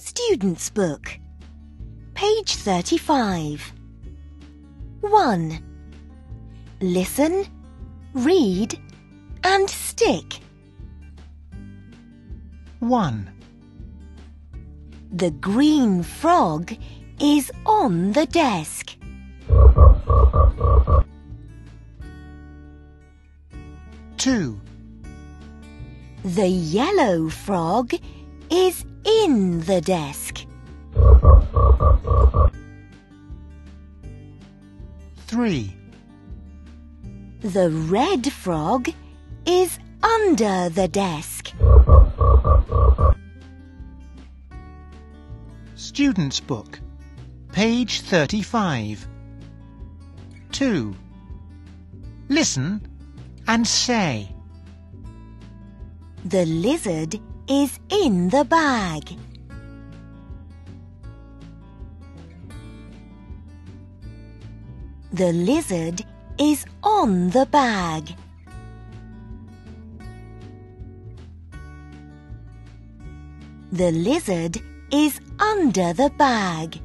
Student's Book, page 35. 1. Listen, read, and stick. 1. The green frog is on the desk. 2. The yellow frog is in the desk. 3. The red frog is under the desk. Student's Book, page 35. 2. Listen and say. The lizard is in the bag. The lizard is on the bag. The lizard is under the bag.